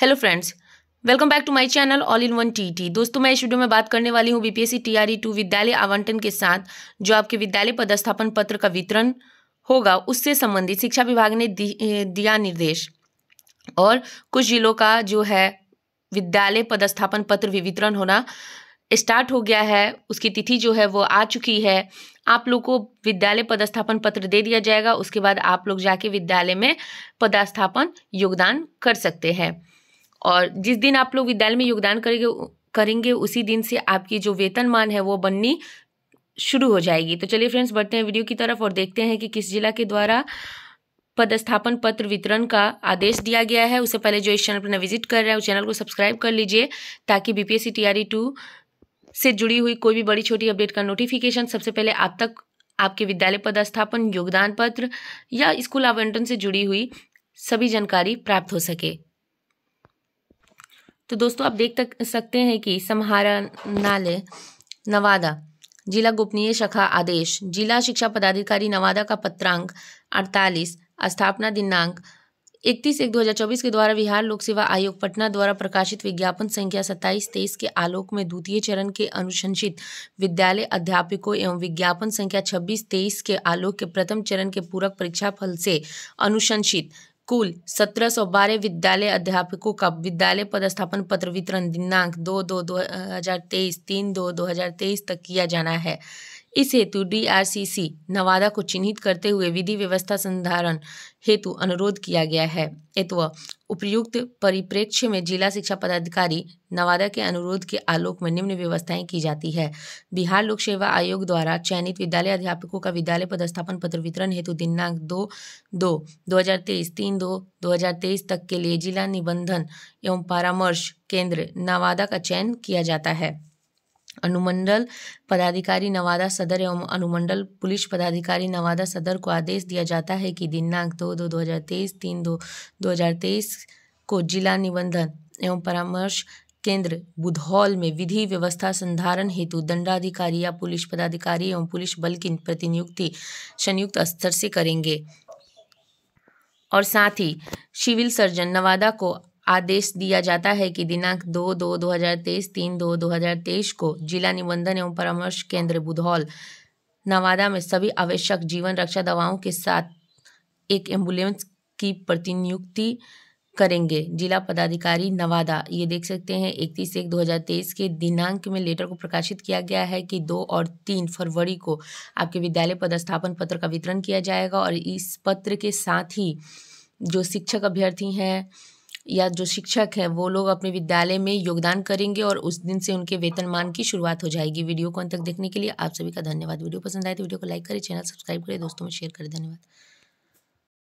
Hello friends welcome back to my channel all in one T दोस्तों, मैं इस video में बात करने वाली हूँ बीपीएससी टीआरई टू विद्यालय आवंटन के साथ, जो आपके विद्यालय पदस्थापन पत्र का वितरण होगा, उससे संबंधित शिक्षा विभाग ने दिया निर्देश। और कुछ जिलों का जो है विद्यालय पदस्थापन पत्र वितरण होना स्टार्ट हो गया है, उसकी तिथि जो है वो आ चुकी है। आप लोग को विद्यालय पदस्थापन पत्र दे दिया जाएगा, उसके बाद आप लोग जाके विद्यालय में पदस्थापन योगदान कर सकते हैं। और जिस दिन आप लोग विद्यालय में योगदान करेंगे करेंगे, उसी दिन से आपकी जो वेतनमान है वो बननी शुरू हो जाएगी। तो चलिए फ्रेंड्स बढ़ते हैं वीडियो की तरफ़ और देखते हैं कि किस जिला के द्वारा पदस्थापन पत्र वितरण का आदेश दिया गया है। उससे पहले जो इस चैनल पर न विज़िट कर रहा है, उस चैनल को सब्सक्राइब कर लीजिए ताकि बीपीएससी टीआरई टू से जुड़ी हुई कोई भी बड़ी छोटी अपडेट का नोटिफिकेशन सबसे पहले आप तक आपके विद्यालय पदस्थापन, योगदान पत्र या स्कूल आवंटन से जुड़ी हुई सभी जानकारी प्राप्त हो सके। तो दोस्तों, आप देख तक, सकते हैं कि समाहरणालय नवादा, जिला गोपनीय शाखा आदेश, जिला शिक्षा पदाधिकारी नवादा का पत्रांक अड़तालीस, स्थापना दिनांक इकतीस एक दो हज़ार चौबीस के द्वारा बिहार लोक सेवा आयोग पटना द्वारा प्रकाशित विज्ञापन संख्या सत्ताईस तेईस के आलोक में द्वितीय चरण के अनुशंसित विद्यालय अध्यापकों एवं विज्ञापन संख्या छब्बीस तेईस के आलोक के प्रथम चरण के पूरक परीक्षा फल से अनुशंसित। कुल सत्रह सौ बारह विद्यालय अध्यापकों का विद्यालय पदस्थापन पत्र वितरण दिनांक दो दो दो हज़ार तेईस, तीन दो दो हज़ार तेईस तक किया जाना है। इस हेतु डीआरसीसी नवादा को चिन्हित करते हुए विधि व्यवस्था संधारण हेतु अनुरोध किया गया है। एतव उपयुक्त परिप्रेक्ष्य में जिला शिक्षा पदाधिकारी नवादा के अनुरोध के आलोक में निम्न व्यवस्थाएँ की जाती है। बिहार लोक सेवा आयोग द्वारा चयनित विद्यालय अध्यापकों का विद्यालय पदस्थापन पत्र वितरण हेतु दिनांक दो दो दो हज़ार तेईस, तीन दो दो हज़ार तेईस तक के लिए जिला निबंधन एवं परामर्श केंद्र नवादा का चयन किया जाता है। अनुमंडल पदाधिकारी नवादा सदर एवं अनुमंडल पुलिस पदाधिकारी नवादा सदर को आदेश दिया जाता है कि दिनांक दो दो हज़ार तेईस, तीन दो दो हज़ार तेईस को जिला निबंधन एवं परामर्श केंद्र बुधौल में विधि व्यवस्था संधारण हेतु दंडाधिकारी या पुलिस पदाधिकारी एवं पुलिस बल की प्रतिनियुक्ति संयुक्त स्तर से करेंगे। और साथ ही सिविल सर्जन नवादा को आदेश दिया जाता है कि दिनांक दो दो दो हज़ार तेईस, तीन दो दो हज़ार तेईस को जिला निबंधन एवं परामर्श केंद्र बुधौल, नवादा में सभी आवश्यक जीवन रक्षा दवाओं के साथ एक एंबुलेंस की प्रतिनियुक्ति करेंगे। जिला पदाधिकारी नवादा, ये देख सकते हैं, इकतीस एक दो हज़ार तेईस के दिनांक में लेटर को प्रकाशित किया गया है कि दो और तीन फरवरी को आपके विद्यालय पदस्थापन पत्र का वितरण किया जाएगा और इस पत्र के साथ ही जो शिक्षक अभ्यर्थी हैं या जो शिक्षक हैं, वो लोग अपने विद्यालय में योगदान करेंगे और उस दिन से उनके वेतनमान की शुरुआत हो जाएगी वीडियो को अंत तक देखने के लिए। आप सभी का धन्यवाद। वीडियो पसंद आए तो वीडियो को लाइक करें, चैनल सब्सक्राइब करें, दोस्तों में शेयर करें। धन्यवाद।